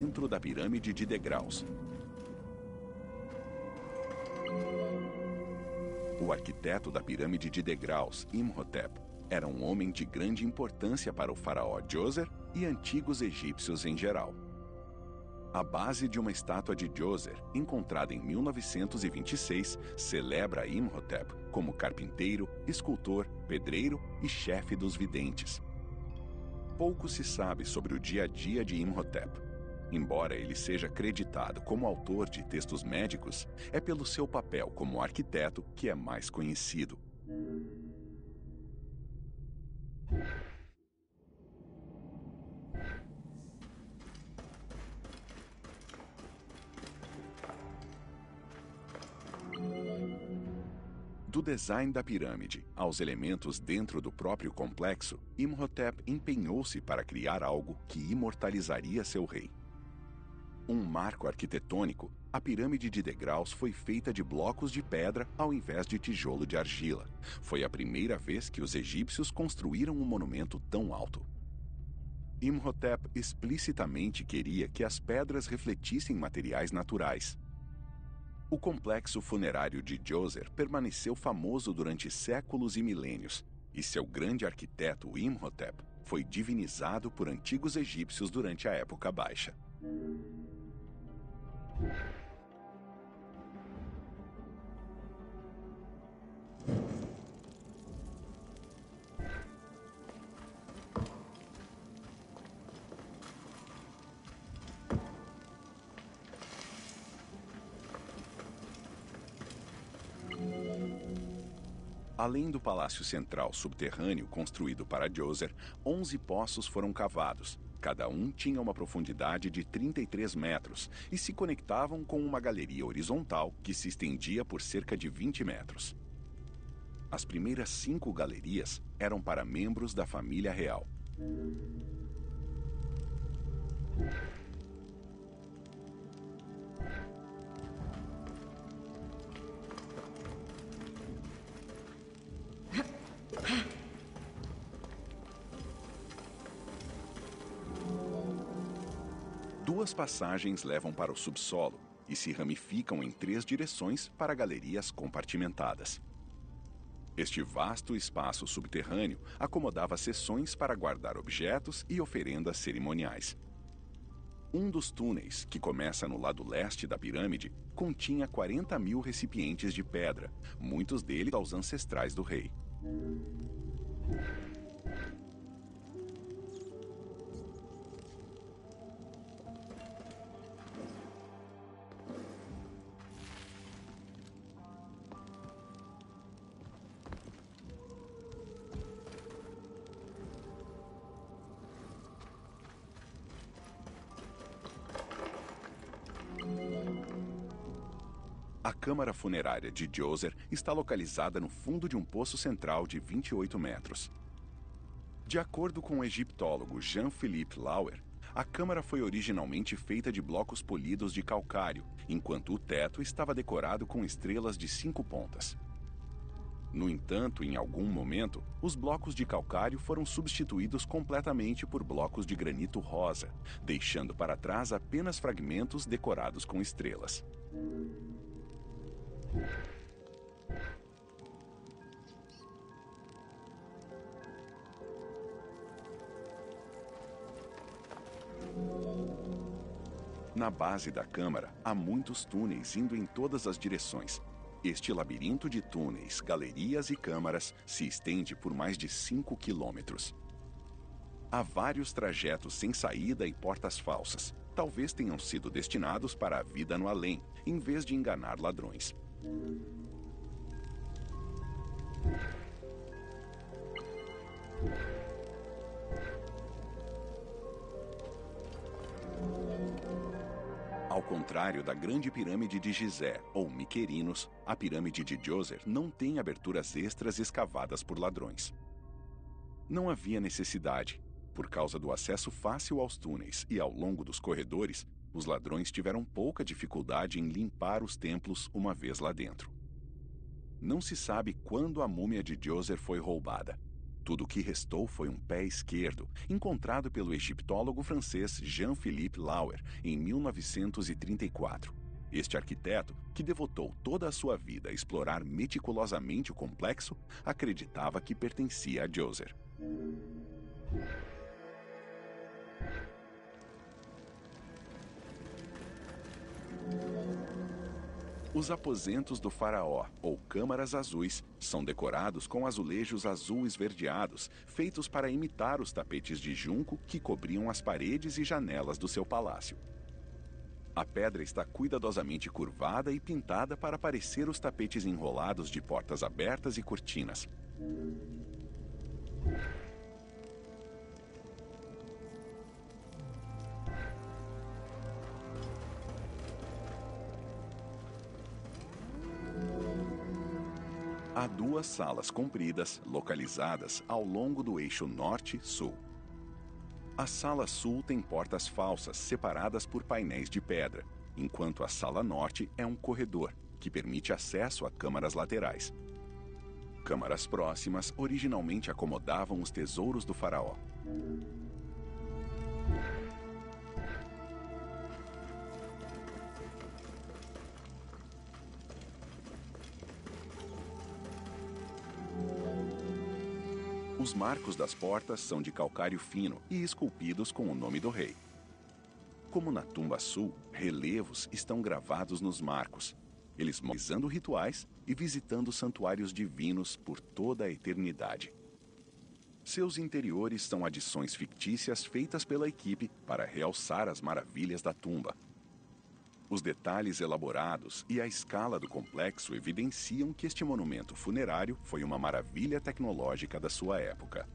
dentro da pirâmide de degraus. O arquiteto da pirâmide de degraus, Imhotep, era um homem de grande importância para o faraó Djoser e antigos egípcios em geral. A base de uma estátua de Djoser, encontrada em 1926, celebra Imhotep como carpinteiro, escultor, pedreiro e chefe dos videntes. Pouco se sabe sobre o dia a dia de Imhotep. Embora ele seja creditado como autor de textos médicos, é pelo seu papel como arquiteto que é mais conhecido. Do design da pirâmide aos elementos dentro do próprio complexo, Imhotep empenhou-se para criar algo que imortalizaria seu rei. Um marco arquitetônico, a pirâmide de degraus foi feita de blocos de pedra ao invés de tijolo de argila. Foi a primeira vez que os egípcios construíram um monumento tão alto. Imhotep explicitamente queria que as pedras refletissem materiais naturais, o complexo funerário de Djoser permaneceu famoso durante séculos e milênios, e seu grande arquiteto Imhotep foi divinizado por antigos egípcios durante a época baixa. Além do palácio central subterrâneo construído para Djoser, 11 poços foram cavados. Cada um tinha uma profundidade de 33 metros e se conectavam com uma galeria horizontal que se estendia por cerca de 20 metros. As primeiras cinco galerias eram para membros da família real. Duas passagens levam para o subsolo e se ramificam em três direções para galerias compartimentadas. Este vasto espaço subterrâneo acomodava seções para guardar objetos e oferendas cerimoniais. Um dos túneis, que começa no lado leste da pirâmide, continha 40 mil recipientes de pedra, muitos deles aos ancestrais do rei. A câmara funerária de Djoser está localizada no fundo de um poço central de 28 metros. De acordo com o egiptólogo Jean-Philippe Lauer, a câmara foi originalmente feita de blocos polidos de calcário, enquanto o teto estava decorado com estrelas de cinco pontas. No entanto, em algum momento, os blocos de calcário foram substituídos completamente por blocos de granito rosa, deixando para trás apenas fragmentos decorados com estrelas. Na base da câmara há muitos túneis indo em todas as direções. Este labirinto de túneis, galerias e câmaras se estende por mais de 5 quilômetros. Há vários trajetos sem saída e portas falsas. Talvez tenham sido destinados para a vida no além, em vez de enganar ladrões. Ao contrário da Grande Pirâmide de Gizé ou Miquerinos, a Pirâmide de Djoser não tem aberturas extras escavadas por ladrões. Não havia necessidade. Por causa do acesso fácil aos túneis e ao longo dos corredores, os ladrões tiveram pouca dificuldade em limpar os templos uma vez lá dentro. Não se sabe quando a múmia de Djoser foi roubada. Tudo o que restou foi um pé esquerdo, encontrado pelo egiptólogo francês Jean-Philippe Lauer em 1934. Este arquiteto, que devotou toda a sua vida a explorar meticulosamente o complexo, acreditava que pertencia a Djoser. Os aposentos do faraó, ou câmaras azuis, são decorados com azulejos azul esverdeados, feitos para imitar os tapetes de junco que cobriam as paredes e janelas do seu palácio. A pedra está cuidadosamente curvada e pintada para parecer os tapetes enrolados de portas abertas e cortinas. Há duas salas compridas localizadas ao longo do eixo norte-sul. A sala sul tem portas falsas separadas por painéis de pedra, enquanto a sala norte é um corredor que permite acesso a câmaras laterais. Câmaras próximas originalmente acomodavam os tesouros do faraó. Os marcos das portas são de calcário fino e esculpidos com o nome do rei. Como na tumba sul, relevos estão gravados nos marcos, eles realizando rituais e visitando santuários divinos por toda a eternidade. Seus interiores são adições fictícias feitas pela equipe para realçar as maravilhas da tumba, os detalhes elaborados e a escala do complexo evidenciam que este monumento funerário foi uma maravilha tecnológica da sua época.